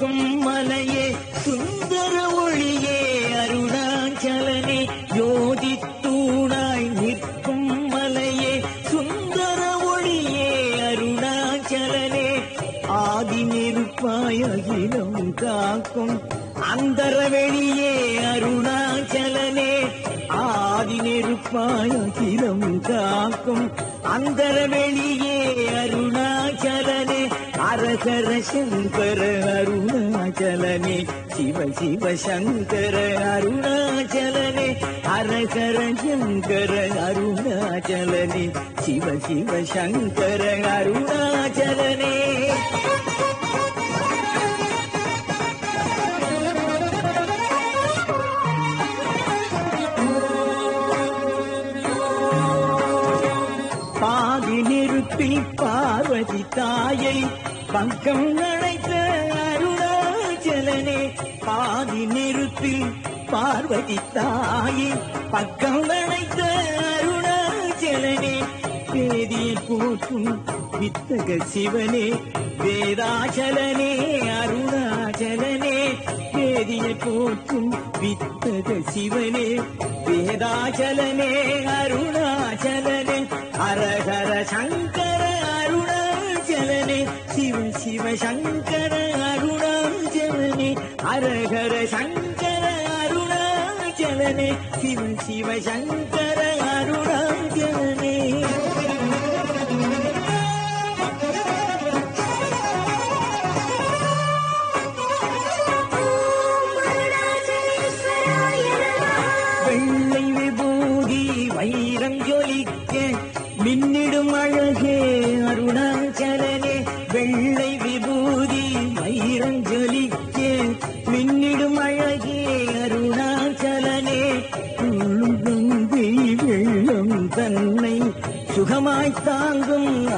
பொம்மலையே சுந்தர ஒளியே அருணாச்சலனே யோதி தூணாய் நிற்கும் மலையே சுந்தர ஒளியே அருணாச்சலனே. ஆதி நெருப்பாய் அகிலம் காக்கும் அந்தர வெளியே அருணாச்சலனே. ஆதி நெருப்பாய் அகிலம் காக்கும் அந்தர வெளியே அருணாச்சலனே. ஹரஹர சங்கர அருணாச்சலனே சிவ சிவ சங்கர அருணாச்சலனே ஹரஹர சங்கர அருணாச்சலனே சிவ சிவ சங்கர அருணாச்சலனே பாதி நெருப்பில் பார்வதி தாயை பக்கம் அழைத்த அருணாச்சலனே பாதி நெருப்பில் பார்வதி தாயே பக்கம் அழைத்த அருணாச்சலனே வேதியை போற்றும் வித்தக சிவனே வேதாச்சலனே அருணாச்சலனே வேதியை போற்றும் வித்தக சிவனே வேதாச்சலனே அருணாச்சலனே அரகர சங்கர அருணா அருணாச்சலனே சிவ சிவ சங்கர அருணாச்சலனே அரகர சங்கர அருணாச்சலனே சிவ சிவ சங்கர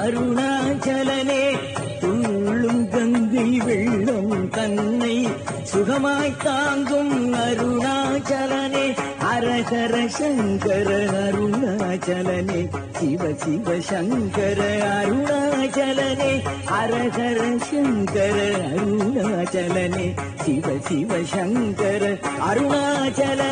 அருணாச்சலனே உள்ளும் கங்கை வெள்ளம் தன்னை சுகமாய் தாங்கும் அருணாச்சலனே அரகர சங்கர அருணாச்சலனே சிவ சிவ சங்கர அருணாச்சலனே அரகர சங்கர அருணாச்சலனே சிவ சிவ சங்கர அருணாச்சலனே.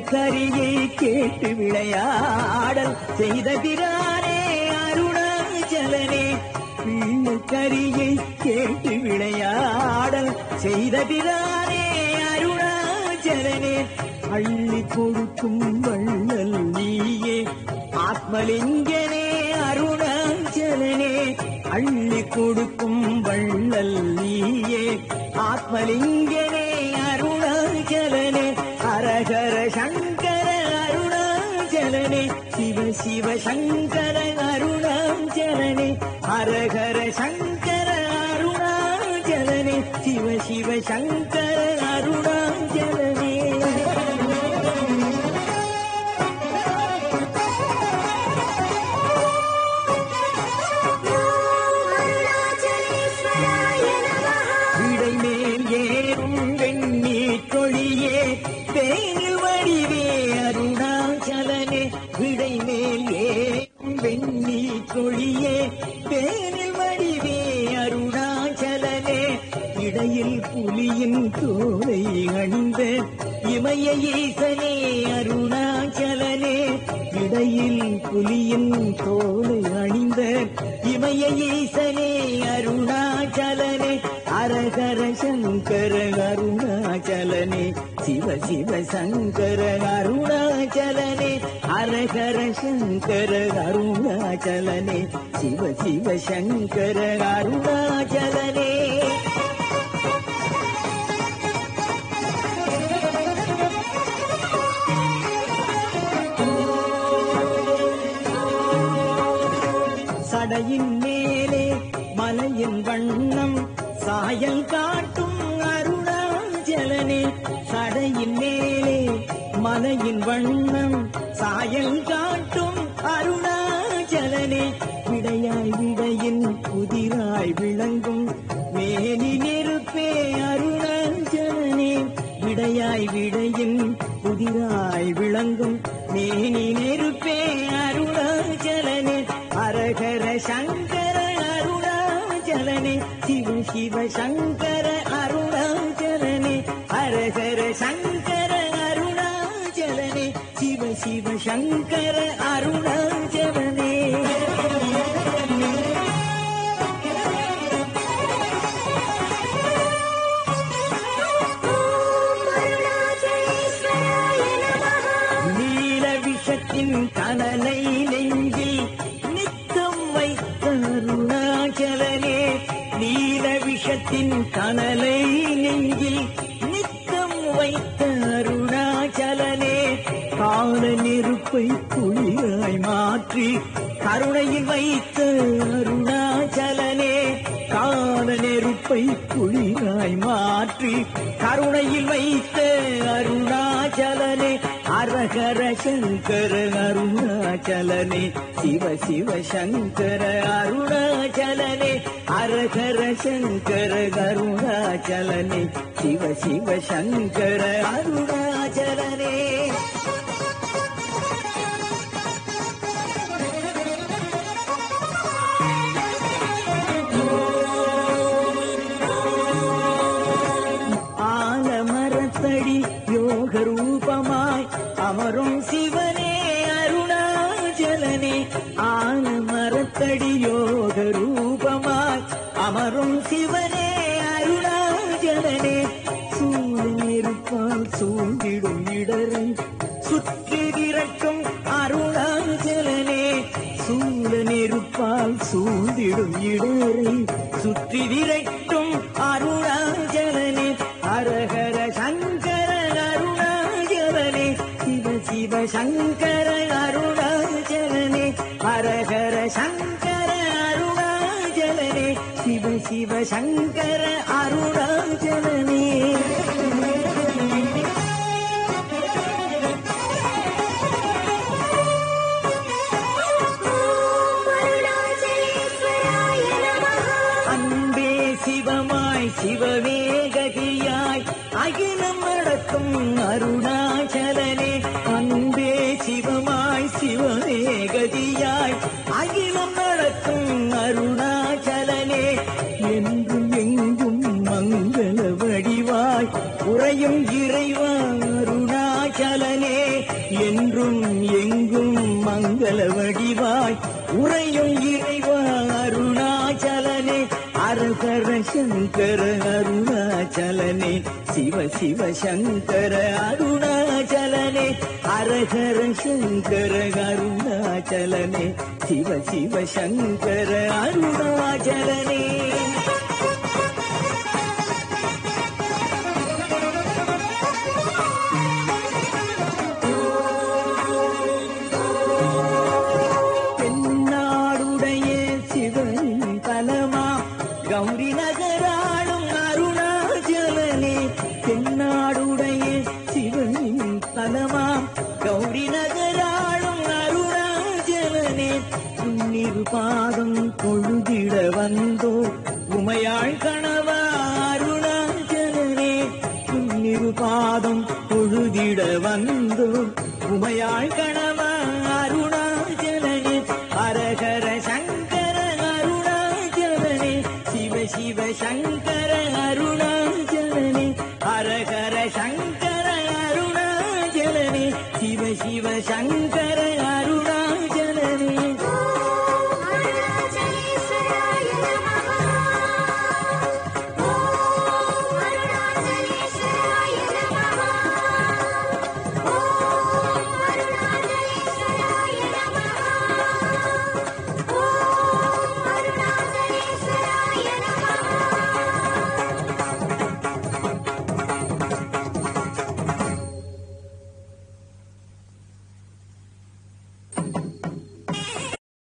கரியை கேட்டு விளையாடல் செய்த பிரானே அருணாச்சலனே. பிள்ளை கரியை கேட்டு விளையாடல் செய்த பிரானே அருணாச்சலனே. அள்ளி கொடுக்கும் வள்ளல் நீயே ஆத்மலிங்கனே அருணாச்சலனே. அள்ளி கொடுக்கும் வள்ளல் நீயே ஆத்மலிங்கனே வெண்ணீர் கொழியே தேனில் வடிவே அருணாச்சலனே. இடையில் புலியின் தோலை அணிந்த இமய ஈசனே அருணாச்சலனே. இடையில் புலியின் தோலை அணிந்த இமய ஈசனே அருண் சங்கர அருணாச்சலனே சிவ சிவ சங்கர அருணாச்சலனே அரகர சங்கர அருணாச்சலனே சிவ சிவ சங்கர அருணாச்சலனே. சடையின் மலையின் வண்ணம் சாயல் காட்டும் அருணாச்சலனே. விடையாய் விடையின் புதிராய் விளங்கும் மேனி நெருப்பே அருணாச்சலனே. விடையாய் விடையின் புதிராய் விளங்கும் மேனி நெருப்பே அருணாச்சலனே. அரகர சங்கர அருணாச்சலனே. சிவ சிவ சங்கர அருணாச்சலனே. அரகர சங்கர அருணாச்சலனே அருணா கால நெருப்பை புலியாய் மாற்றி கருணையில் வைத்த அருணாச்சலனே கால நெருப்பை புலியாய் மாற்றி கருணையில் வைத்த அருணாச்சலனே அரகர சங்கர அருணாச்சலனே சிவ சிவ சங்கர அருணாச்சலனே அரகர சங்கர அருணாச்சலனே சிவ சிவ சங்கர அருணா சூழ்ந்திடும் இடரை சுற்றி விரட்டும் அருணாச்சலனே சூழ நெருப்பால் சூழ்ந்திடும் இடரை சுற்றி விரைக்கும் அருணாச்சலனே அரகர சங்கர அருணாச்சலனே சிவ சிவ சங்கர அருணாச்சலனே அரகர சங்கர அருணாச்சலனே சிவ சிவ சங்கர அருணா சிவவேகதியாய் அகிலம் நடக்கும் அருணாச்சலனே அன்பே சிவமாய் சிவவேகதியாய் அகிலம் நடக்கும் அருணாச்சலனே. என்றும் எங்கும் மங்கள வடிவாய் உறையும் இறைவா அருணாச்சலனே. என்றும் எங்கும் மங்கள வடிவாய் உறையும் இறைவா அருணாச்சலனே. அரசர சங்கர சிவ சிவ சங்கர அருணாச்சலனே அரகரன் சங்கர அருணாச்சலனே சிவ சிவ சங்கர அருணாச்சலனே. உமையாள் கணவ அருணாச்சலனே உன்னிரு பாதம் தொழுதிட வந்தோ. உமையாள் கணவ அருணாச்சலனே அரகர சங்கர அருணாச்சலனே சிவ சிவ சங்கர அருணாச்சலனே அரகர சங்கர